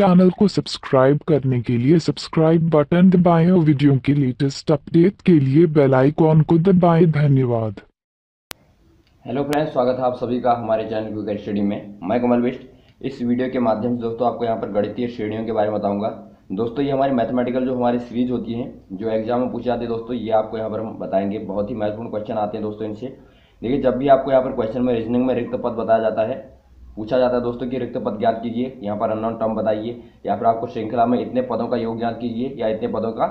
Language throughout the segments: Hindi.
चैनल को सब्सक्राइब करने के लिए सब्सक्राइब बटन दबाएँ और वीडियो के लेटेस्ट अपडेट के लिए बेल आइकॉन को दबाएँ। धन्यवाद। हेलो फ्रेंड्स, स्वागत है आप सभी का हमारे चैनल क्यूकर स्टडी में। मैं कमल बिष्ट। इस वीडियो के माध्यम से दोस्तों आपको यहाँ पर गणितीय श्रेणियों के बारे में बताऊँगा। दोस्तों, ये हमारी मैथमेटिकल जो हमारी सीरीज़ होती है, जो एग्ज़ाम में पूछे जाते हैं, दोस्तों, ये आपको यहाँ पर हम बताएँगे। बहुत ही महत्वपूर्ण क्वेश्चन आते हैं दोस्तों इनसे। देखिए, जब भी आपको यहाँ पर क्वेश्चन में रीजनिंग में रिक्त पद बताया जाता है पूछा जाता है दोस्तों कि रिक्त पद ज्ञात कीजिए, यहाँ पर अननोन टर्म बताइए, या फिर आपको श्रृंखला में इतने पदों का योग ज्ञात कीजिए, या इतने पदों का,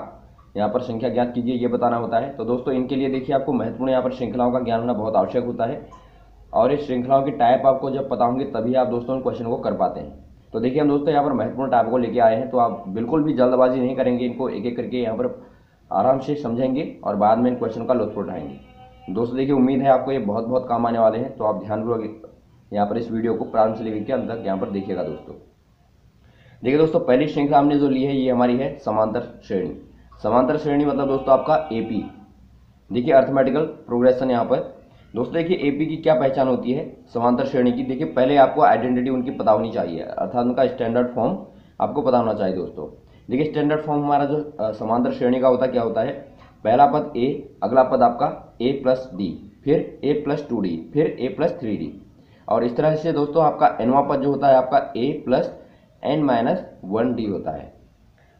यहाँ पर संख्या ज्ञात कीजिए, ये बताना होता है। तो दोस्तों, इनके लिए देखिए, आपको महत्वपूर्ण यहाँ पर श्रृंखलाओं का ज्ञान होना बहुत आवश्यक होता है, और इस श्रृंखलाओं की टाइप आपको जब पता होंगे, तभी आप दोस्तों इन क्वेश्चन को कर पाते हैं। तो देखिए, हम दोस्तों, यहाँ पर महत्वपूर्ण टाइप को लेके आए हैं तो आप बिल्कुल भी जल्दबाजी नहीं करेंगे, इनको एक एक करके यहाँ पर आराम से समझेंगे, और बाद में इन क्वेश्चन का लुत्फ उठाएँगे। दोस्तों, देखिए, उम्मीद है आपको ये बहुत बहुत काम आने वाले हैं तो आप ध्यानपूर्वक यहाँ पर इस वीडियो को प्रारंभ से लेकर के अंत तक यहाँ पर देखिएगा दोस्तों। देखिए दोस्तों, पहली श्रृंखला हमने जो ली है, ये हमारी है समांतर श्रेणी। समांतर श्रेणी मतलब दोस्तों आपका एपी देखिए अर्थमेटिकल प्रोग्रेशन यहाँ पर। दोस्तों, देखिए एपी की क्या पहचान होती है? समांतर श्रेणी की। देखिए, पहले आपको आइडेंटिटी उनकी पता होनी चाहिए, अर्थात उनका स्टैंडर्ड फॉर्म आपको पता होना चाहिए दोस्तों। देखिए स्टैंडर्ड फॉर्म हमारा जो समांतर श्रेणी का होता क्या होता है? पहला पद ए अगला पद आपका ए प्लस डी फिर ए प्लस टू डी फिर ए प्लस थ्री डी और इस तरह से दोस्तों आपका एनवा पद जो होता है, आपका a plus n minus one d होता है।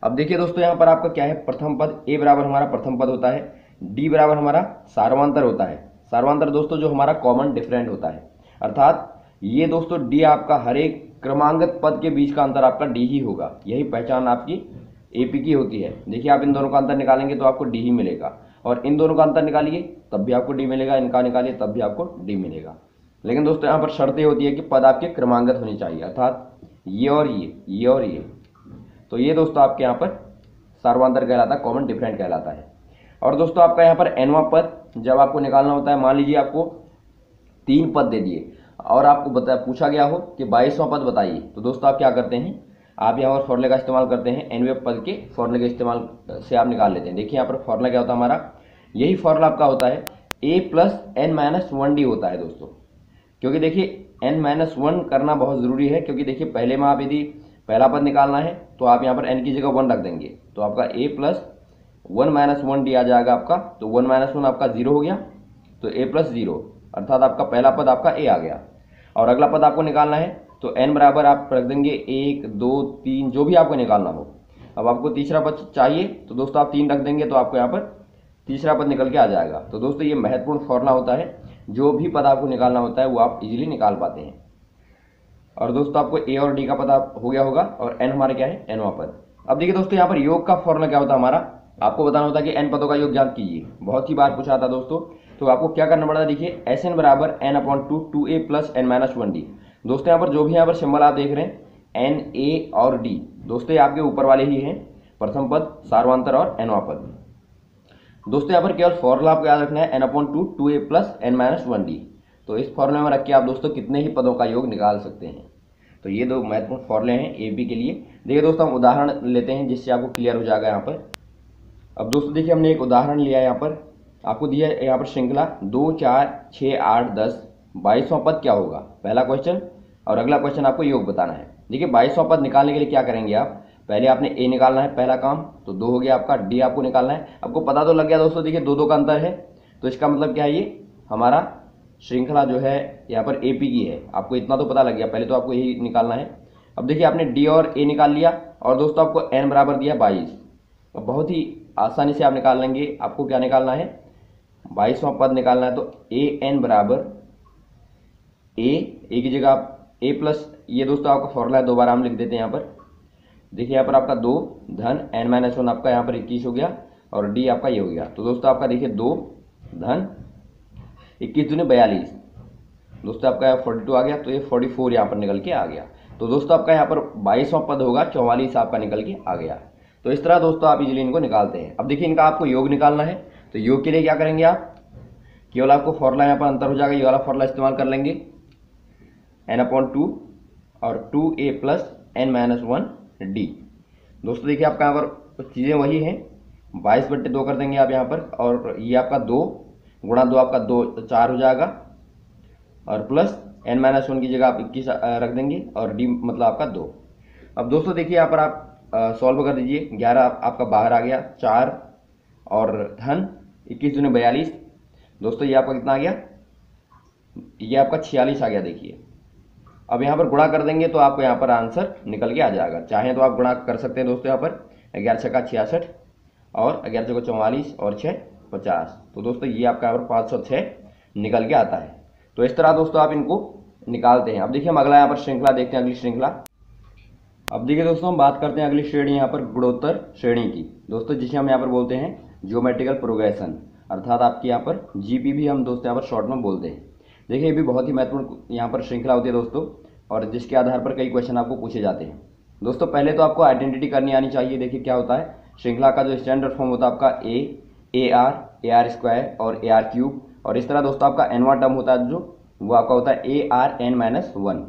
अब देखिए दोस्तों, यहाँ पर आपका क्या है? प्रथम पद ए बराबर हमारा प्रथम पद होता है। डी बराबर हमारा सार्वांतर होता है। सार्वांतर दोस्तों जो हमारा कॉमन डिफरेंट होता है। अर्थात ये दोस्तों डी आपका हर एक क्रमांगत पद के बीच का अंतर आपका डी ही होगा। यही पहचान आपकी एपी की होती है। देखिए आप इन दोनों का अंतर निकालेंगे तो आपको डी ही मिलेगा। और इन दोनों का अंतर निकालिए, तब भी आपको डी मिलेगा। इनका निकालिए, तब भी आपको डी मिलेगा। लेकिन दोस्तों, यहाँ पर शर्त होती है कि पद आपके क्रमांगत होने चाहिए, अर्थात ये और ये ये और ये। तो ये दोस्तों आपके यहाँ पर सार्वांतर कहलाता है कॉमन डिफरेंट कहलाता है। और दोस्तों, आपका यहाँ पर एनवा पद, जब आपको निकालना होता है, मान लीजिए आपको तीन पद दे दिए, और आपको बता, पूछा गया हो कि बाईसवां पद बताइए तो दोस्तों आप क्या करते हैं? आप यहाँ पर फॉर्मूले का इस्तेमाल करते हैं, एनवे पद के फॉर्मूले के इस्तेमाल से आप निकाल लेते हैं। देखिए, यहाँ पर फॉर्मूला क्या होता है हमारा? यही फॉर्मूला आपका होता है a plus n minus one d होता है दोस्तों। क्योंकि देखिए एन माइनस वन करना बहुत ज़रूरी है, क्योंकि देखिए, पहले में आप यदि पहला पद निकालना है तो आप यहाँ पर एन की जगह वन रख देंगे। तो आपका a plus one minus one d आ जाएगा आपका। तो वन माइनस वन आपका ज़ीरो हो गया तो ए प्लस ज़ीरो अर्थात आपका पहला पद आपका ए आ गया। और अगला पद आपको निकालना है तो एन बराबर आप रख देंगे एक, दो, तीन, जो भी आपको निकालना हो। अब आपको तीसरा पद चाहिए तो दोस्तों आप तीन रख देंगे तो आपको यहाँ पर तीसरा पद निकल के आ जाएगा। तो दोस्तों, ये महत्वपूर्ण फॉर्मूला होता है। जो भी पद आपको निकालना होता है, वो आप इजीली निकाल पाते हैं। और दोस्तों, आपको ए और डी का पद हो गया होगा, और एन हमारा क्या है? एनवा पद। अब देखिए दोस्तों, यहाँ पर योग का फॉर्मूला क्या होता है हमारा? आपको बताना होता है कि एन पदों का योग ज्ञात कीजिए। बहुत ही बार पूछा था दोस्तों। तो आपको क्या करना पड़ता है, देखिए एस एन बराबर n upon two two a plus n minus one d दोस्तों, यहाँ पर जो भी यहाँ पर सिंबल आप देख रहे हैं एन ए और डी दोस्तों, ये आपके ऊपर वाले ही हैं। प्रथम पद, सार्वांतर और एनवा पद। दोस्तों, यहाँ पर केवल फॉर्मूला आपको याद रखना है n upon two two a plus n minus one d तो इस फॉर्मूले में रख के आप दोस्तों, कितने ही पदों का योग निकाल सकते हैं। तो ये दो महत्वपूर्ण फॉर्मूले हैं ए बी के लिए। देखिए दोस्तों, हम उदाहरण लेते हैं, जिससे आपको क्लियर हो जाएगा यहाँ पर। अब दोस्तों, देखिए, हमने एक उदाहरण लिया है यहाँ पर। आपको दिया है यहाँ पर श्रृंखला, दो, चार छः आठ, दस, बाईसवां पद क्या होगा? पहला क्वेश्चन और अगला क्वेश्चन आपको योग बताना है। देखिए, बाईसवां पद निकालने के लिए क्या करेंगे आप? पहले आपने ए निकालना है पहला काम तो दो हो गया आपका डी आपको निकालना है। आपको पता तो लग गया दोस्तों, देखिए दो दो का अंतर है तो इसका मतलब क्या है ये? हमारा श्रृंखला जो है, यहाँ पर ए पी की है। आपको इतना तो पता लग गया, पहले तो आपको यही निकालना है। अब देखिए आपने डी और ए निकाल लिया, और दोस्तों आपको एन बराबर दिया बाईस। अब बहुत ही आसानी से आप निकाल लेंगे, आपको क्या निकालना है? बाईसवां पद निकालना है तो ए एन बराबर ए ए की जगह आप ए प्लस ये दोस्तों आपका फॉर्मूला है, दोबारा हम लिख देते हैं यहाँ पर। देखिए यहाँ पर आपका दो, धन एन माइनस वन आपका यहाँ पर इक्कीस हो गया और डी आपका ये हो गया। तो दोस्तों आपका देखिए दो, धन, इक्कीस दूनी बयालीस। दोस्तों आपका यहाँ फोर्टी टू आ गया तो ये फोर्टी फोर यहाँ पर निकल के आ गया। तो दोस्तों आपका यहाँ पर बाईसवां पद होगा, चौवालीस आपका निकल के आ गया। तो इस तरह दोस्तों आप इजिली इनको निकालते हैं। अब देखिए इनका आपको योग निकालना है। तो योग के लिए क्या करेंगे आप? केवल आपको फॉर्मूला यहाँ पर अंतर हो जाएगा, ये वाला फॉर्मूला इस्तेमाल कर लेंगे। एन अपॉन टू और two a plus n minus one d दोस्तों, देखिए आपका यहाँ पर चीज़ें वही हैं। बाईस बट्टे दो कर देंगे आप यहाँ पर, और ये आपका दो गुणा दो आपका दो चार हो जाएगा। और प्लस एन माइनस वन की जगह आप इक्कीस रख देंगे, और डी मतलब आपका दो। अब दोस्तों, देखिए यहाँ पर आप सॉल्व कर दीजिए। ग्यारह आपका बाहर आ गया, चार, और धन, इक्कीस दूनी बयालीस। दोस्तों, ये आपका कितना आ गया? ये आपका छियालीस आ गया, देखिए। अब यहाँ पर गुणा कर देंगे तो आपको यहाँ पर आंसर निकल के आ जाएगा। चाहे तो आप गुणा कर सकते हैं दोस्तों यहाँ पर। ग्यारह छः का छियासठ और ग्यारह छः को चौवालीस और छः पचास। तो दोस्तों ये आपका यहाँ पर पाँच सौ छः निकल के आता है। तो इस तरह दोस्तों आप इनको निकालते हैं। अब देखिए हम अगला यहाँ पर श्रृंखला देखते हैं, अगली श्रृंखला। अब देखिए दोस्तों हम बात करते हैं अगली श्रेणी यहाँ पर, गुणोत्तर श्रेणी की। दोस्तों जिसे हम यहाँ पर बोलते हैं, जियोमेट्रिकल प्रोग्रेशन। अर्थात आपकी यहाँ पर जीपी भी हम दोस्तों यहाँ पर शॉर्ट में बोलते हैं। देखिए ये भी बहुत ही महत्वपूर्ण यहाँ पर श्रृंखला होती है दोस्तों और जिसके आधार पर कई क्वेश्चन आपको पूछे जाते हैं। दोस्तों पहले तो आपको आइडेंटिटी करनी आनी चाहिए। देखिए क्या होता है? श्रृंखला का जो स्टैंडर्ड फॉर्म होता है आपका a a r a r square और ए आर क्यूब और इस तरह दोस्तों आपका एनवा टर्म होता है जो वो आपका होता है a r n minus one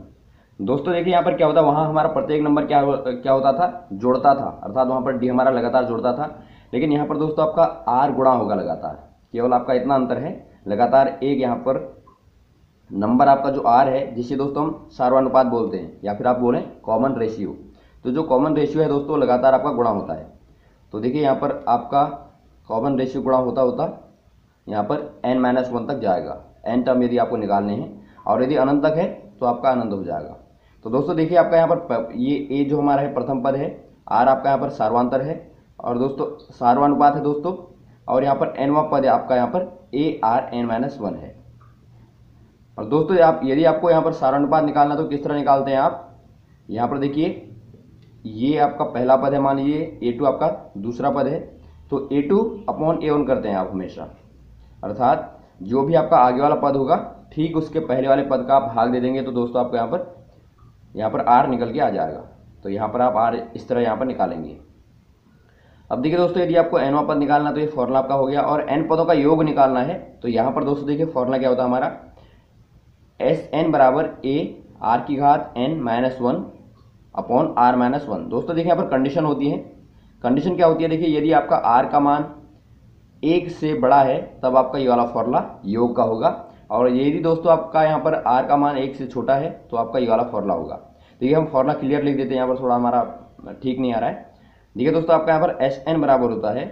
दोस्तों देखिए यहाँ पर क्या होता है? वहाँ हमारा प्रत्येक नंबर क्या हो, क्या होता था? जोड़ता था अर्थात वहाँ पर डी हमारा लगातार जोड़ता था। लेकिन यहाँ पर दोस्तों आपका आर गुणा होगा लगातार। केवल आपका इतना अंतर है लगातार एक यहाँ पर नंबर आपका जो आर है, जिसे दोस्तों हम सार्वानुपात बोलते हैं, या फिर आप बोलें कॉमन रेशियो तो जो कॉमन रेशियो है दोस्तों, लगातार आपका गुणा होता है। तो देखिए यहाँ पर आपका कॉमन रेशियो गुणा होता होता यहाँ पर एन माइनस वन तक जाएगा। एन टर्म यदि आपको निकालने हैं, और यदि अनंत तक है तो आपका आनंद हो जाएगा। तो दोस्तों देखिए आपका यहाँ पर ये ए जो हमारा है, प्रथम पद है आर आपका यहाँ पर सार्वांतर है, और दोस्तों सार्वानुपात है दोस्तों, और यहाँ पर एनवा पद है आपका यहाँ पर a r n minus one है। और दोस्तों, आप यदि आपको यहाँ पर सारानुपात निकालना तो किस तरह निकालते हैं आप? यहाँ पर देखिए, ये आपका पहला पद है, मान लीजिए ए टू आपका दूसरा पद है। तो a two upon a one करते हैं आप हमेशा। अर्थात, जो भी आपका आगे वाला पद होगा, ठीक उसके पहले वाले पद का आप भाग दे देंगे तो दोस्तों आपको यहाँ पर यहाँ पर आर निकल के आ जाएगा। तो यहाँ पर आप आर इस तरह यहाँ पर निकालेंगे। अब देखिए दोस्तों, यदि आपको एनवा पद निकालना तो ये फॉर्मूला आपका हो गया। और एन पदों का योग निकालना है तो यहाँ पर दोस्तों देखिए फॉर्मूला क्या होता है हमारा? एस एन बराबर ए आर की घात n minus one upon r minus one. दोस्तों देखिए यहाँ पर कंडीशन होती है। कंडीशन क्या होती है? देखिए, यदि आपका आर का मान एक से बड़ा है, तब आपका ये वाला फॉर्मूला योग का होगा। और यदि दोस्तों आपका यहाँ पर आर का मान एक से छोटा है तो आपका ये वाला फॉर्मूला होगा। देखिए, हम फॉर्मूला क्लियर लिख देते हैं। यहाँ पर थोड़ा हमारा ठीक नहीं आ रहा है। देखिए दोस्तों, आपका यहाँ पर एस एन बराबर होता है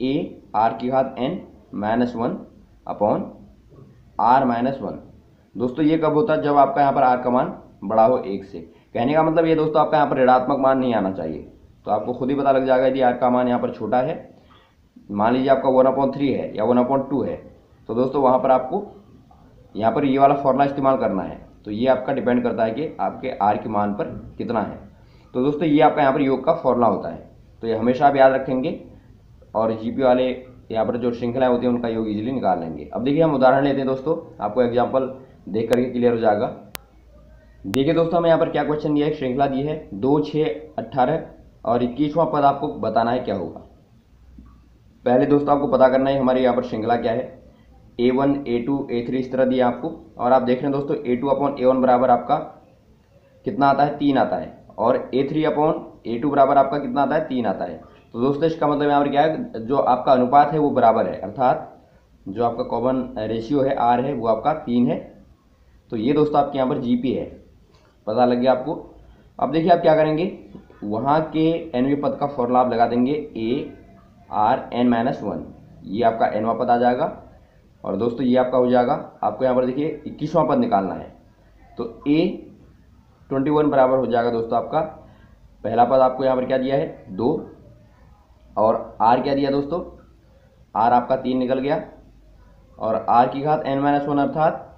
ए आर की घात n minus one upon r minus one. दोस्तों, ये कब होता है? जब आपका यहाँ पर आर का मान बड़ा हो एक से। कहने का मतलब ये दोस्तों, आपका यहाँ पर ऋणात्मक मान नहीं आना चाहिए। तो आपको खुद ही पता लग जाएगा यदि आर का मान यहाँ पर छोटा है। मान लीजिए आपका वन अपॉइंट थ्री है या वन अपॉइंट टू है तो दोस्तों वहाँ पर आपको यहाँ पर ये वाला फॉर्मूला इस्तेमाल करना है। तो ये आपका डिपेंड करता है कि आपके आर के मान पर कितना है। तो दोस्तों, ये आपका यहाँ पर योग का फॉर्मूला होता है। तो ये हमेशा आप याद रखेंगे और जीपी वाले यहाँ पर जो श्रृंखलाएँ होती हैं, उनका योग इजीली निकाल लेंगे। अब देखिए, हम उदाहरण लेते हैं दोस्तों। आपको एग्ज़ाम्पल देख करके क्लियर हो जाएगा। देखिए दोस्तों, हमें यहाँ पर क्या क्वेश्चन दिया है? श्रृंखला दी है। दो छः अट्ठारह और इक्कीसवां पद आपको बताना है क्या होगा। पहले दोस्तों, आपको पता करना है हमारे यहाँ पर श्रृंखला क्या है। A one a two a three इस तरह दिया आपको। और आप देख रहे हैं दोस्तों a two upon a one बराबर आपका कितना आता है? तीन आता है। और a three upon a two बराबर आपका कितना आता है? तीन आता है। तो दोस्तों, इसका मतलब यहाँ पर क्या है? जो आपका अनुपात है, वो बराबर है। अर्थात जो आपका कॉमन रेशियो है आर है, वो आपका तीन है। तो ये दोस्तों आपके यहाँ पर जीपी है। पता लग गया आपको? अब देखिए आप क्या करेंगे? वहाँ के एनवी पद का फॉर्मूला आप लगा देंगे। A r n minus one ये आपका एनवा पद आ जाएगा। और दोस्तों ये आपका हो जाएगा। आपको यहाँ पर देखिए, इक्कीसवां पद निकालना है। तो ए ट्वेंटी वन बराबर हो जाएगा दोस्तों आपका। पहला पद आपको यहाँ पर क्या दिया है? दो। और आर क्या दिया दोस्तों? आर आपका तीन निकल गया। और आर की घात एन माइनस वन अर्थात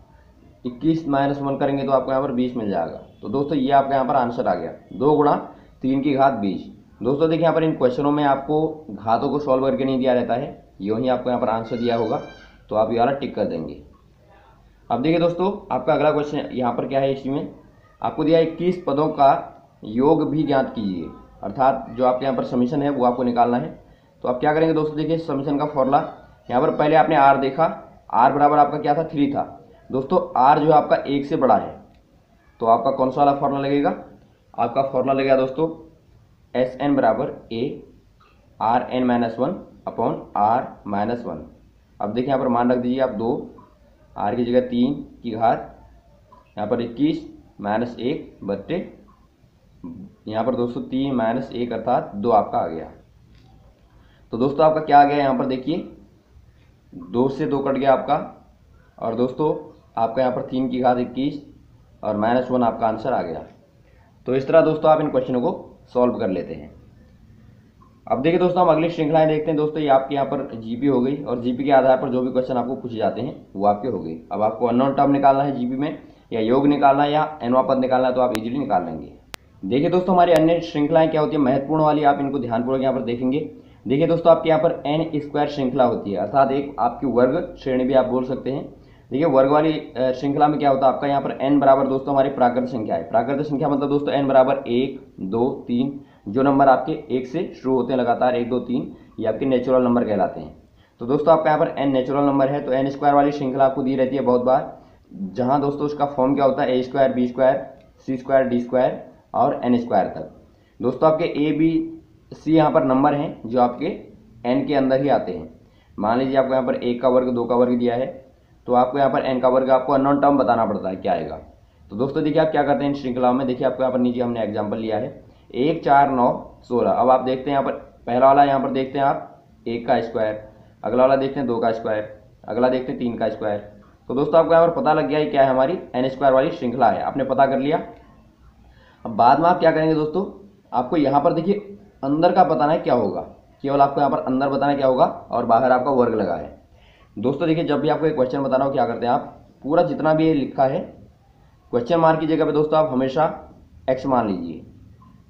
इक्कीस माइनस वन करेंगे तो आपको यहाँ पर बीस मिल जाएगा। तो दोस्तों, ये आपका यहाँ पर आंसर आ गया। दो गुणा तीन की घात बीस। दोस्तों, देखिए यहाँ पर इन क्वेश्चनों में आपको घातों को सॉल्व करके नहीं दिया रहता है। यूँ ही आपको यहाँ पर आंसर दिया होगा। तो आप यहाँ टिक कर देंगे। अब देखिए दोस्तों, आपका अगला क्वेश्चन यहाँ पर क्या है इसी में? आपको दिया इक्कीस पदों का योग भी ज्ञात कीजिए। अर्थात जो आपके यहाँ पर समीशन है, वो आपको निकालना है। तो आप क्या करेंगे दोस्तों, देखिए समीशन का फॉर्मूला यहाँ पर पहले आपने आर देखा। आर बराबर आपका क्या था? थ्री था। दोस्तों आर जो आपका एक से बड़ा है। तो आपका कौन सा वाला फॉर्मूला लगेगा? आपका फॉर्मूला लगेगा दोस्तों एस एन बराबर a r n minus one upon r minus one अब देखिए, यहाँ पर मान रख दीजिए आप दो आर की जगह तीन की घात, यहाँ पर इक्कीस माइनस एक बट्टे, यहाँ पर दोस्तों तीन माइनस एक अर्थात दो आपका आ गया। तो दोस्तों, आपका क्या आ गया? यहाँ पर देखिए, दो से दो कट गया आपका। और दोस्तों आपका यहाँ पर तीन की घात इक्कीस और माइनस वन आपका आंसर आ गया। तो इस तरह दोस्तों आप इन क्वेश्चनों को सॉल्व कर लेते हैं। अब देखिए दोस्तों, हम अगली श्रृंखलाएँ देखते हैं। दोस्तों, ये आपके यहाँ पर जीपी हो गई और जीपी के आधार पर जो भी क्वेश्चन आपको पूछे जाते हैं, वो आपके हो गए। अब आपको अननोन टर्म निकालना है जीपी में, या योग निकालना है, या एनवा पद निकालना है तो आप इजीली निकाल लेंगे। देखिए दोस्तों, हमारी अन्य श्रृंखलाएँ क्या होती है? महत्वपूर्ण वाली आप इनको ध्यानपूर्वक यहाँ पर देखेंगे। देखिए दोस्तों, आपके यहाँ पर एन स्क्वायर श्रृंखला होती है, अर्थात एक आपकी वर्ग श्रेणी भी आप बोल सकते हैं। देखिए, वर्ग वाली श्रृंखला में क्या होता है? आपका यहाँ पर एन बराबर दोस्तों हमारी प्राकृत संख्या है। प्राकृत संख्या मतलब दोस्तों एन बराबर एक, दो, तीन, जो नंबर आपके एक से शुरू होते हैं लगातार, एक, दो, तीन, ये आपके नेचुरल नंबर कहलाते हैं। तो दोस्तों, आपका यहाँ पर एन नेचुरल नंबर है तो एन स्क्वायर वाली श्रृंखला आपको दी रहती है बहुत बार। जहाँ दोस्तों उसका फॉर्म क्या होता है? A square b square c square d square और एन स्क्वायर तक। दोस्तों, आपके ए बी सी यहाँ पर नंबर हैं, जो आपके एन के अंदर ही आते हैं। मान लीजिए आपको यहाँ पर एक का वर्ग, दो का वर्ग दिया है। तो आपको यहाँ पर एन का वर्ग आपको अननोन टर्म बताना पड़ता है, क्या आएगा? तो दोस्तों देखिए आप क्या करते हैं इन श्रृंखलाओं में? देखिए आपको यहाँ पर नीचे हमने एग्ज़ाम्पल लिया है। एक, चार, नौ, सोलह। अब आप देखते हैं यहाँ पर, पहला वाला यहाँ पर देखते हैं आप, एक का स्क्वायर अगला वाला देखते हैं दो का स्क्वायर अगला देखते हैं तीन का स्क्वायर तो दोस्तों आपको यहाँ पर पता लग गया है क्या है हमारी एन स्क्वायर वाली श्रृंखला है। आपने पता कर लिया? अब बाद में आप क्या करेंगे दोस्तों? आपको यहाँ पर देखिए, अंदर का बताना है क्या होगा। केवल आपको यहाँ पर अंदर बताना क्या होगा और बाहर आपका वर्ग लगा है। दोस्तों, देखिए, जब भी आपको एक क्वेश्चन बताना हो, क्या करते हैं आप? पूरा जितना भी ये लिखा है क्वेश्चन मार्क की जगह पे दोस्तों, आप हमेशा एक्स मान लीजिए।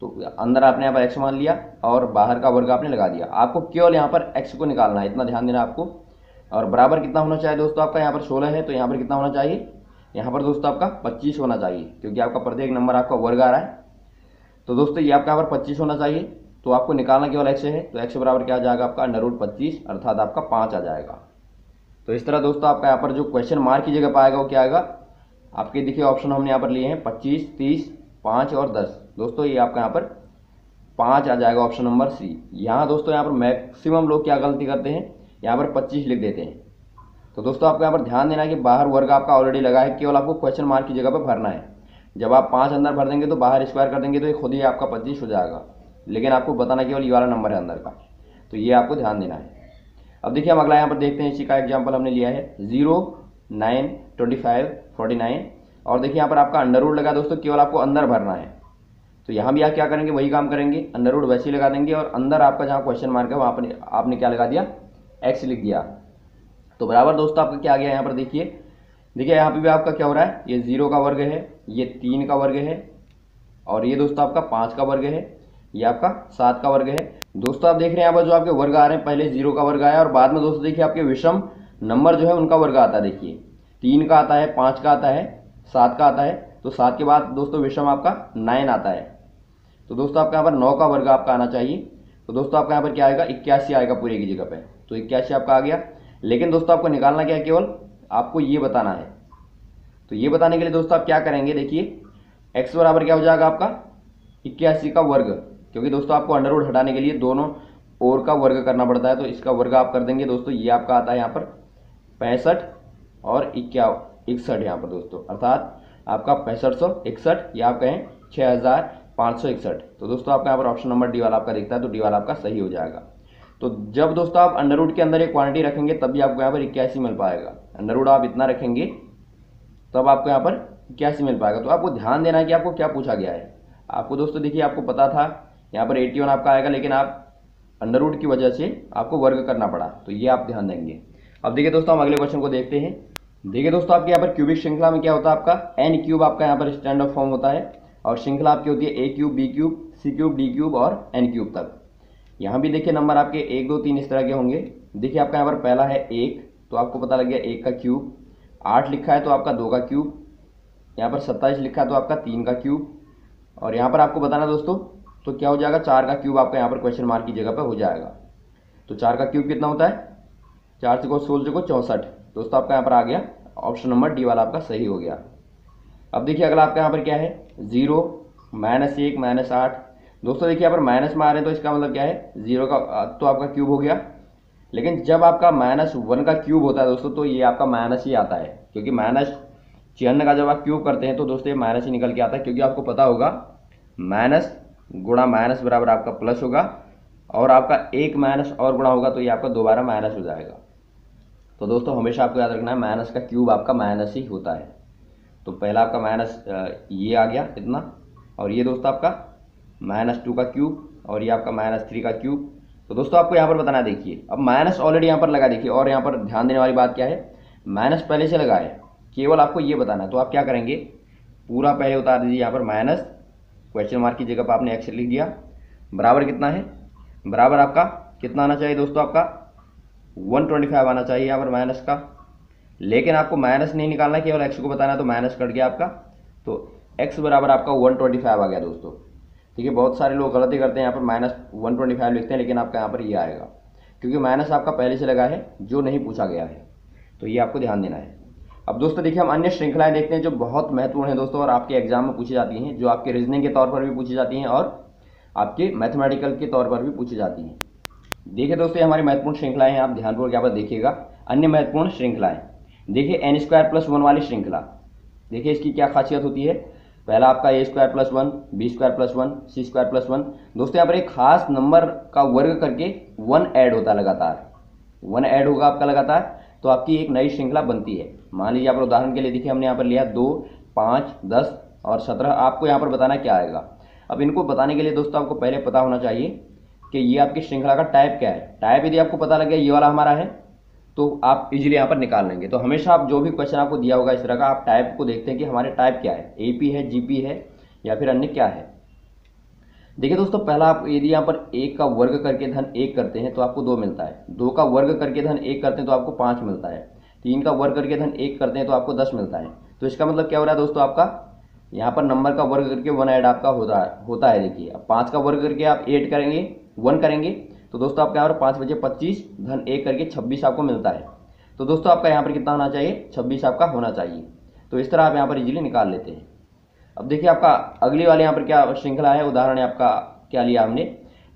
तो अंदर आपने यहाँ पर एक्स मान लिया और बाहर का वर्ग आपने लगा दिया। आपको केवल यहाँ पर एक्स को निकालना है, इतना ध्यान देना आपको। और बराबर कितना होना चाहिए दोस्तों आपका? यहाँ पर सोलह है तो यहाँ पर कितना होना चाहिए? यहाँ पर दोस्तों आपका पच्चीस होना चाहिए, क्योंकि आपका प्रत्येक नंबर आपका वर्ग आ रहा है। तो दोस्तों, ये आपका यहाँ पर पच्चीस होना चाहिए। तो आपको निकालना केवल एक्स है तो एक्स बराबर क्या आ जाएगा आपका? अंडर रूट पच्चीस, अर्थात आपका पाँच आ जाएगा। तो इस तरह दोस्तों आपका यहाँ पर जो क्वेश्चन मार्क की जगह पाएगा वो क्या आएगा? आपके देखिए ऑप्शन हमने यहाँ पर लिए हैं पच्चीस, तीस, पाँच और दस। दोस्तों ये आपका यहाँ पर पाँच आ जाएगा ऑप्शन नंबर सी यहाँ दोस्तों यहाँ पर मैक्सिमम लोग क्या गलती करते हैं? यहाँ पर पच्चीस लिख देते हैं। तो दोस्तों आपको यहाँ पर ध्यान देना है कि बाहर वर्ग आपका ऑलरेडी लगा है, केवल आपको क्वेश्चन मार्क की जगह पर भरना है। जब आप पाँच अंदर भर देंगे तो बाहर स्क्वायर कर देंगे तो ये खुद ही आपका पच्चीस हो जाएगा। लेकिन आपको बताना केवल ये वाला नंबर है अंदर का। तो ये आपको ध्यान देना है। अब देखिए हम अगला यहाँ पर देखते हैं, इसी का एग्ज़ाम्पल हमने लिया है। Zero nine twenty five forty nine और देखिए यहाँ पर आपका अंडर रूड लगा, दोस्तों, केवल आपको अंदर भरना है। तो यहाँ भी आप क्या करेंगे, वही काम करेंगे अंडर रूड वैसे ही लगा देंगे और अंदर आपका जहाँ क्वेश्चन मार्क है, वहाँ पर आपने क्या लगा दिया? एक्स लिख दिया। तो बराबर दोस्तों, आपका क्या आ गया यहाँ पर देखिए। देखिए यहाँ पे भी आपका क्या हो रहा है, ये ज़ीरो का वर्ग है, ये तीन का वर्ग है, और ये दोस्तों आपका पाँच का वर्ग है। ये आपका सात का वर्ग है। दोस्तों, आप देख रहे हैं यहाँ पर जो आपके वर्ग आ रहे हैं, पहले ज़ीरो का वर्ग आया और बाद में दोस्तों देखिए आपके विषम नंबर जो है उनका वर्ग आता है, देखिए। तीन का आता है, पाँच का आता है, सात का आता है। तो सात के बाद दोस्तों विषम आपका नाइन आता है। तो दोस्तों आपका यहाँ पर नौ का वर्ग आपका आना चाहिए। तो दोस्तों आपका यहाँ पर क्या आएगा? इक्यासी आएगा पूरे की जगह पे। तो इक्यासी आपका आ गया। लेकिन दोस्तों आपको निकालना क्या है केवल? आपको ये बताना है। तो ये बताने के लिए दोस्तों आप क्या करेंगे? देखिए, एक्स बराबर क्या हो जाएगा आपका? इक्यासी का वर्ग। क्योंकि दोस्तों आपको अंडर रूट हटाने के लिए दोनों और का वर्ग करना पड़ता है तो इसका वर्ग आप कर देंगे। दोस्तों, ये आपका आता है यहाँ पर पैंसठ और इक्या इकसठ यहाँ पर दोस्तों। अर्थात आपका पैंसठ सौ इकसठ, या आप कहें छः हज़ार पाँच सौ इकसठ। तो दोस्तों, आपका यहाँ पर ऑप्शन नंबर डी वाला आपका दिखता है तो डी वाला आपका सही हो जाएगा। तो जब दोस्तों आप अंडर रूट के अंदर एक क्वांटिटी रखेंगे, तब भी आपको यहाँ पर इक्यासी मिल पाएगा। अंडर रूट आप इतना रखेंगे, तब आपको यहाँ पर इक्यासी मिल पाएगा। तो आपको ध्यान देना है कि आपको क्या पूछा गया है। आपको दोस्तों, देखिए, आपको पता था यहाँ पर एटी आपका आएगा, लेकिन आप अंडर रूट की वजह से आपको वर्ग करना पड़ा तो ये आप ध्यान देंगे। अब देखिए दोस्तों, हम अगले क्वेश्चन को देखते हैं। देखिए दोस्तों, आपके यहाँ पर क्यूबिक श्रृंखला में क्या होता है आपका? एन क्यूब आपका यहाँ पर स्टैंड ऑफ़ फॉर्म होता है, और श्रृंखला आपकी होती है a cube b cube c cube d cube और एन क्यूब तक। यहाँ भी देखिए नंबर आपके एक, दो, तीन इस तरह के होंगे। देखिए आपका यहाँ पर पहला है एक तो आपको पता लग गया एक का क्यूब आठ लिखा है तो आपका दो का क्यूब यहाँ पर सत्ताईस लिखा है तो आपका तीन का क्यूब और यहाँ पर आपको बताना दोस्तों तो क्या हो जाएगा? चार का क्यूब आपका यहाँ पर क्वेश्चन मार्क की जगह पर हो जाएगा। तो चार का क्यूब कितना होता है? चार से को सोलह को चौंसठ। दोस्तों, आपका यहाँ पर आ गया। ऑप्शन नंबर डी वाला आपका सही हो गया। अब देखिए, अगला आपका यहाँ पर क्या है? ज़ीरो माइनस एक माइनस आठ। दोस्तों, देखिए, यहाँ पर माइनस में आ रहे हैं तो इसका मतलब क्या है? ज़ीरो का तो आपका क्यूब हो गया। लेकिन जब आपका माइनस वन का क्यूब होता है, दोस्तों तो ये आपका माइनस ही आता है। क्योंकि माइनस चिन्ह का जब आप क्यूब करते हैं तो दोस्तों, ये माइनस ही निकल के आता है। क्योंकि आपको पता होगा माइनस गुणा माइनस बराबर आपका प्लस होगा और आपका एक माइनस और गुणा होगा तो ये आपका दोबारा माइनस हो जाएगा। तो दोस्तों, हमेशा आपको याद रखना है, माइनस का क्यूब आपका माइनस ही होता है। तो पहला आपका माइनस ये आ गया इतना, और ये दोस्तों आपका माइनस टू का क्यूब, और ये आपका माइनस थ्री का क्यूब। तो दोस्तों, आपको यहाँ पर बताना देखिए, अब माइनस ऑलरेडी यहाँ पर लगा, देखिए, और यहाँ पर ध्यान देने वाली बात क्या है? माइनस पहले से लगा है, केवल आपको ये बताना है। तो आप क्या करेंगे? पूरा पहले उतार दीजिए यहाँ पर माइनस क्वेश्चन मार्क की जगह पर आपने एक्स लिख दिया। बराबर कितना है? बराबर आपका कितना आना चाहिए दोस्तों आपका? 125 आना चाहिए यहाँ पर माइनस का। लेकिन आपको माइनस नहीं निकालना, केवल एक्स को बताना तो माइनस कट गया आपका। तो एक्स बराबर आपका 125 आ गया दोस्तों। ठीक है, बहुत सारे लोग गलती करते हैं यहाँ पर माइनस वन लिखते हैं, लेकिन आपका यहाँ पर ये आएगा। क्योंकि माइनस आपका पहले से लगा है, जो नहीं पूछा गया है। तो ये आपको ध्यान देना है। अब दोस्तों देखिए, हम अन्य श्रृंखलाएँ देखते हैं जो बहुत महत्वपूर्ण है दोस्तों, और आपके एग्ज़ाम में पूछी जाती हैं, जो आपके रीजनिंग के तौर पर भी पूछी जाती हैं और आपके मैथमेटिकल के तौर पर भी पूछी जाती हैं। देखिए दोस्तों, ये हमारी महत्वपूर्ण श्रृंखलाएँ आप ध्यानपूर्वक यहाँ पर देखिएगा। अन्य महत्वपूर्ण श्रृंखलाएँ। देखिए एन स्क्वायर प्लस वन वाली श्रृंखला। देखिए, इसकी क्या खासियत होती है? पहला आपका a square plus one b square plus one c square plus one दोस्तों, यहाँ पर एक खास नंबर का वर्ग करके वन ऐड होता है लगातार। वन ऐड होगा आपका लगातार तो आपकी एक नई श्रृंखला बनती है। मान लीजिए पर उदाहरण के लिए देखिए हमने यहाँ पर लिया दो, पाँच, दस और सत्रह। आपको यहाँ पर बताना क्या आएगा? अब इनको बताने के लिए दोस्तों, आपको पहले पता होना चाहिए कि ये आपकी श्रृंखला का टाइप क्या है। टाइप यदि आपको पता लग गया, ये वाला हमारा है तो आप इजीली यहाँ पर निकाल लेंगे। तो हमेशा आप जो भी क्वेश्चन आपको दिया होगा इस तरह का, आप टाइप को देखते हैं कि हमारे टाइप क्या है। एपी है जीपी है, या फिर अन्य क्या है। देखिए दोस्तों, पहला आप यदि यहाँ पर एक का वर्ग करके धन एक करते हैं तो आपको दो मिलता है। दो का वर्ग करके धन एक करते हैं तो आपको पाँच मिलता है। तीन का वर्ग करके धन एक करते हैं तो आपको दस मिलता है। तो इसका मतलब क्या हो रहा है दोस्तों आपका? यहाँ पर नंबर का वर्ग करके वन ऐड आपका होता होता है देखिए। अब पाँच का वर्ग करके आप एट करेंगे, वन करेंगे तो दोस्तों आपका यहाँ पर पाँच बजे पच्चीस, धन एक करके छब्बीस आपको मिलता है। तो दोस्तों आपका यहाँ पर कितना होना चाहिए? छब्बीस आपका होना चाहिए। तो इस तरह आप यहाँ पर इजीली निकाल लेते हैं। अब देखिए आपका अगली वाले यहाँ पर क्या श्रृंखला है? उदाहरण है आपका, क्या लिया हमने?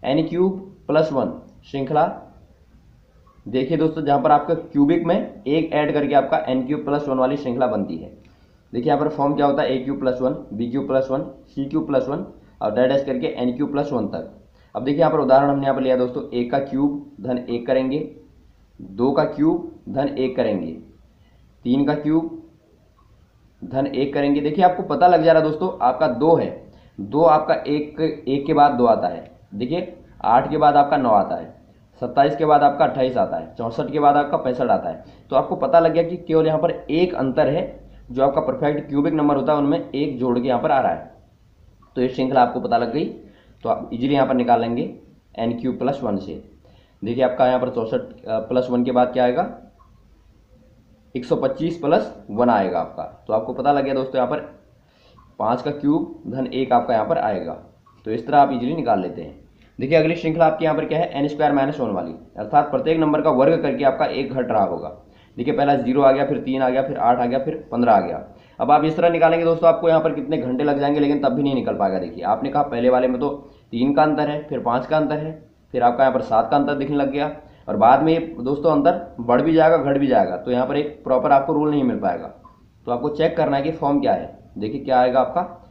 एन क्यूब प्लस वन श्रृंखला देखिए दोस्तों, जहाँ पर आपका क्यूबिक में एक ऐड करके आपका एन क्यूब प्लस वन वाली श्रृंखला बनती है। देखिए यहाँ पर फॉर्म क्या होता है? A cube plus one b cube plus one c cube plus one और डेड एस करके एन क्यू प्लस वन तक। अब देखिए यहाँ पर उदाहरण हमने यहाँ पर लिया दोस्तों एक का क्यूब धन एक करेंगे, दो का क्यूब धन एक करेंगे, तीन का क्यूब धन एक करेंगे। देखिए आपको पता लग जा रहा दोस्तों, आपका दो है, दो आपका एक एक के बाद दो आता है। देखिए, आठ के बाद आपका नौ आता है। सत्ताईस के बाद आपका अट्ठाईस आता है, चौंसठ के बाद आपका पैंसठ आता है। तो आपको पता लग गया कि केवल यहाँ पर एक अंतर है, जो आपका परफेक्ट क्यूबिक नंबर होता है, उनमें एक जोड़ के यहाँ पर आ रहा है। तो ये श्रृंखला आपको पता लग गई। तो आप इजीली यहाँ पर निकाल लेंगे एन क्यू प्लस वन से। देखिए आपका यहाँ पर चौंसठ प्लस वन के बाद क्या आएगा? 125 प्लस वन आएगा आपका। तो आपको पता लग गया दोस्तों यहाँ पर, पाँच का क्यूब धन एक आपका यहाँ पर आएगा। तो इस तरह आप इजीली निकाल लेते हैं। देखिए, अगली श्रृंखला आपके यहाँ पर क्या है? एन स्क्वायर माइनस वन वाली। अर्थात प्रत्येक नंबर का वर्ग करके आपका एक घट रहा होगा। देखिए, पहला ज़ीरो आ गया, फिर तीन आ गया, फिर आठ आ गया, फिर पंद्रह आ गया। अब आप इस तरह निकालेंगे दोस्तों, आपको यहाँ पर कितने घंटे लग जाएँगे, लेकिन तब भी नहीं निकल पाएगा। देखिए, आपने कहा पहले वाले में तो तीन का अंतर है, फिर पाँच का अंतर है, फिर आपका यहाँ पर सात का अंतर दिखने लग गया। और बाद में ये दोस्तों अंतर बढ़ भी जाएगा, घट भी जाएगा। तो यहाँ पर एक प्रॉपर आपको रूल नहीं मिल पाएगा। तो आपको चेक करना है कि फॉर्म क्या है। देखिए, क्या आएगा आपका?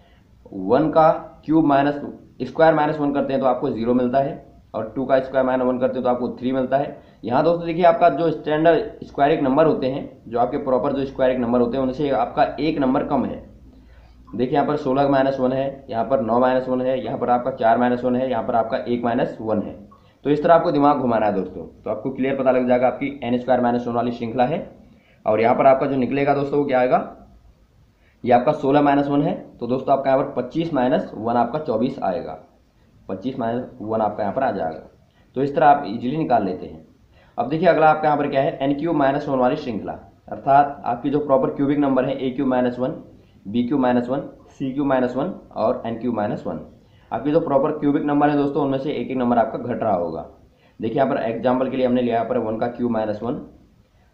वन का cube minus square minus one करते हैं तो आपको ज़ीरो मिलता है और टू का स्क्वायर माइनस वन करते हैं तो आपको थ्री मिलता है। यहाँ दोस्तों देखिए आपका जो स्टैंडर्ड स्क्वायरिक नंबर होते हैं, जो आपके प्रॉपर जो स्क्वायरिक नंबर होते हैं, उनसे आपका एक नंबर कम है। देखिए यहाँ पर सोलह माइनस वन है, यहाँ पर नौ माइनस वन है, यहाँ पर आपका चार माइनस वन है, यहाँ पर आपका एक माइनस वन है। तो इस तरह आपको दिमाग घुमाना है दोस्तों। तो आपको क्लियर पता लग जाएगा आपकी एन स्क्वायर माइनस वन वाली श्रृंखला है। और यहाँ पर आपका जो निकलेगा दोस्तों वो क्या आएगा? ये आपका सोलह माइनस वन है तो दोस्तों आपका यहाँ पर पच्चीस माइनस वन आपका चौबीस आएगा। पच्चीस माइनस वन आपका यहाँ पर आ जाएगा। तो इस तरह आप इजीली निकाल लेते हैं। अब देखिए, अगला आपका यहाँ पर क्या है? एन क्यू माइनस वन वाली श्रृंखला। अर्थात आपकी जो प्रॉपर क्यूबिक नंबर है a cube minus one b cube minus one c cube minus one और एन क्यू माइनस वन आपकी जो प्रॉपर क्यूबिक नंबर है दोस्तों, उनमें से एक एक नंबर आपका घट रहा होगा। देखिए, यहाँ पर एग्ज़ाम्पल के लिए हमने लिया यहाँ पर वन का क्यू माइनस वन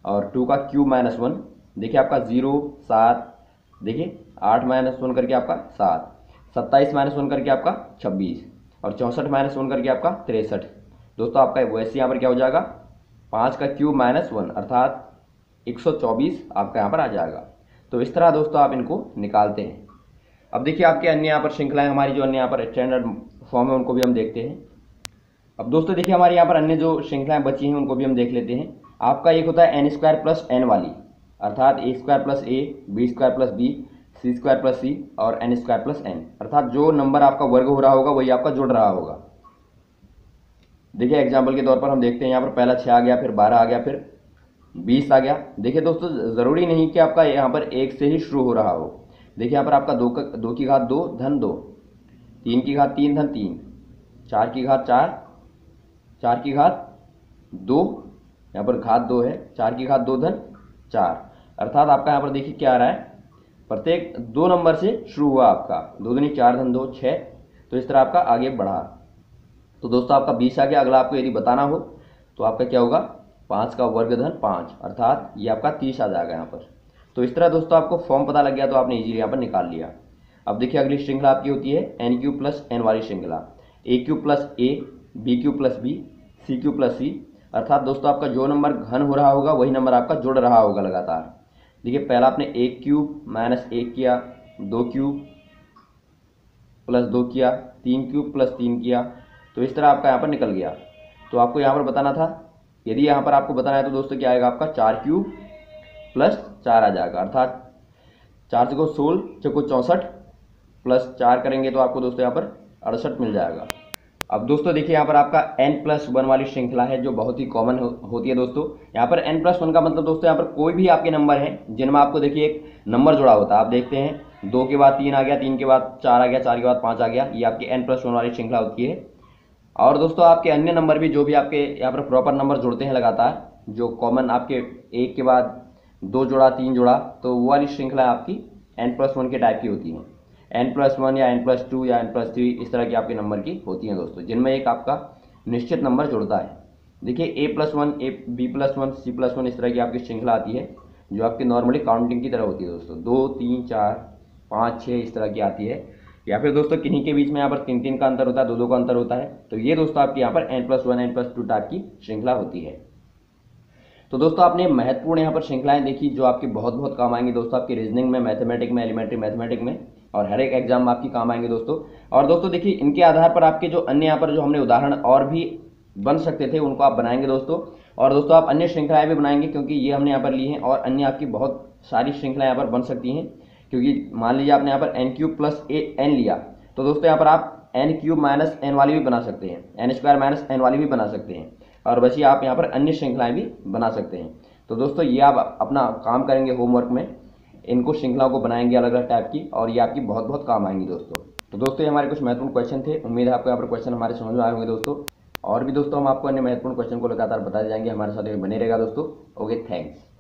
और टू का क्यू माइनस वन देखिए, आपका ज़ीरो सात देखिए, आठ माइनस वन करके आपका सात, सत्ताईस माइनस वन करके आपका छब्बीस और चौंसठ माइनस वन करके आपका तिरसठ। दोस्तों, आपका वैसे यहाँ पर क्या हो जाएगा? पाँच का क्यूब माइनस वन, अर्थात एक सौ चौबीस आपका यहाँ पर आ जाएगा। तो इस तरह दोस्तों आप इनको निकालते हैं। अब देखिए, आपके अन्य यहाँ पर श्रृंखलाएँ, हमारी जो अन्य यहाँ पर स्टैंडर्ड फॉर्म है, उनको भी हम देखते हैं। अब दोस्तों, देखिए, हमारे यहाँ पर अन्य जो श्रृंखलाएँ बची हैं, उनको भी हम देख लेते हैं। आपका एक होता है एन स्क्वायर प्लस एन वाली। अर्थात a square plus a b square plus b c square plus c और एन स्क्वायर प्लस एन अर्थात जो नंबर आपका वर्ग हो रहा होगा, वही आपका जुड़ रहा होगा। देखिए एग्ज़ाम्पल के तौर पर हम देखते हैं, यहाँ पर पहला छः आ गया, फिर बारह आ गया, फिर बीस आ गया। देखिए दोस्तों, ज़रूरी नहीं कि आपका यहाँ पर एक से ही शुरू हो रहा हो। देखिए, यहाँ पर आपका दो का दो की घात दो, धन दो। तीन की घात तीन, धन तीन। चार की घात चार चार की घात दो। यहाँ पर घात दो है, चार की घात दो, धन चार। अर्थात आपका यहाँ पर देखिए क्या आ रहा है। प्रत्येक दो नंबर से शुरू हुआ आपका। दो दुनी चार धन दो छः तो इस तरह आपका आगे बढ़ा। तो दोस्तों आपका बीस आ गया। अगला आपको यदि बताना हो तो आपका क्या होगा? पाँच का वर्ग धन पाँच। अर्थात ये आपका तीस आ जाएगा यहाँ पर। तो इस तरह दोस्तों आपको फॉर्म पता लग गया तो आपने इजीली यहाँ पर निकाल लिया। अब देखिए अगली श्रृंखला आपकी होती है एन क्यू प्लस एन वाली श्रृंखला। A cube plus a b cube plus b c cube plus c अर्थात दोस्तों आपका जो नंबर घन हो रहा होगा, वही नंबर आपका जुड़ रहा होगा लगातार। देखिए, पहला आपने एक क्यूब माइनस एक किया, दो क्यूब प्लस दो किया, तीन क्यूब प्लस तीन किया तो इस तरह आपका यहाँ पर निकल गया। तो आपको यहाँ पर बताना था, यदि यहाँ पर आपको बताना है तो दोस्तों क्या आएगा आपका? चार क्यूब प्लस चार आ जाएगा, अर्थात चार से को सोलह चौको चौंसठ, प्लस चार करेंगे तो आपको दोस्तों यहाँ पर अड़सठ मिल जाएगा। अब दोस्तों देखिए यहाँ पर आपका n प्लस वन वाली श्रृंखला है जो बहुत ही कॉमन हो, होती है दोस्तों। यहाँ पर n प्लस वन का मतलब दोस्तों यहाँ पर कोई भी आपके नंबर है जिनमें आपको देखिए एक नंबर जुड़ा होता है। आप देखते हैं दो के बाद तीन आ गया तीन के बाद चार आ गया चार के बाद पाँच आ गया ये आपकी एन प्लस वन वाली श्रृंखला होती है। और दोस्तों आपके अन्य नंबर भी जो भी आपके यहाँ पर प्रॉपर नंबर जुड़ते हैं लगातार जो कॉमन आपके एक के बाद दो जोड़ा तीन जोड़ा तो वो वाली श्रृंखला आपकी एन प्लस वन के टाइप की होती है। एन प्लस वन या एन प्लस टू या एन प्लस थ्री इस तरह की आपके नंबर की होती हैं दोस्तों, जिनमें एक आपका निश्चित नंबर जुड़ता है। देखिए a plus one a b plus one c plus one इस तरह की आपकी श्रृंखला आती है, जो आपकी नॉर्मली काउंटिंग की तरह होती है दोस्तों। दो, तीन, चार, पाँच छः इस तरह की आती है। या फिर दोस्तों, किन्हीं के बीच में यहाँ पर तीन तीन का अंतर होता है दो दो का अंतर होता है तो ये दोस्तों आपके यहाँ पर n plus one n plus two type की श्रृंखला होती है। तो दोस्तों, आपने महत्वपूर्ण यहाँ पर श्रृंखलाएँ देखी, जो आपके बहुत बहुत काम आएँगी दोस्तों, आपकी रीजनिंग में मैथमेटिक में एलिमेंट्री मैथमेटिक में। और हर एक एग्ज़ाम आपकी काम आएँगे दोस्तों। और दोस्तों देखिए, इनके आधार पर आपके जो अन्य यहाँ पर जो हमने उदाहरण और भी बन सकते थे, उनको आप बनाएँगे दोस्तों। और दोस्तों आप अन्य श्रृंखलाएँ भी बनाएँगे, क्योंकि ये हमने यहाँ पर ली हैं और अन्य आपकी बहुत सारी श्रृंखलाएँ यहाँ पर बन सकती हैं। क्योंकि मान लीजिए आपने यहाँ पर n cube plus a n लिया तो दोस्तों यहाँ पर आप एन क्यूब माइनस एन वाली भी बना सकते हैं। एन स्क्वायर माइनस एन वाली भी बना सकते हैं। और बची आप यहाँ पर अन्य श्रृंखलाएँ भी बना सकते हैं। तो दोस्तों ये आप अपना काम करेंगे होमवर्क में। इनको श्रृंखलाओं को बनाएँगे अलग अलग टाइप की और ये आपकी बहुत बहुत काम आएँगी दोस्तों। तो दोस्तों, ये हमारे कुछ महत्वपूर्ण क्वेश्चन थे। उम्मीद है आपको यहाँ पर क्वेश्चन हमारे समझ में आए होंगे दोस्तों। और भी दोस्तों, हम आपको अन्य महत्वपूर्ण क्वेश्चन को लगातार बताए जाएँगे। हमारे साथ बने रहेगा दोस्तों। Okay thanks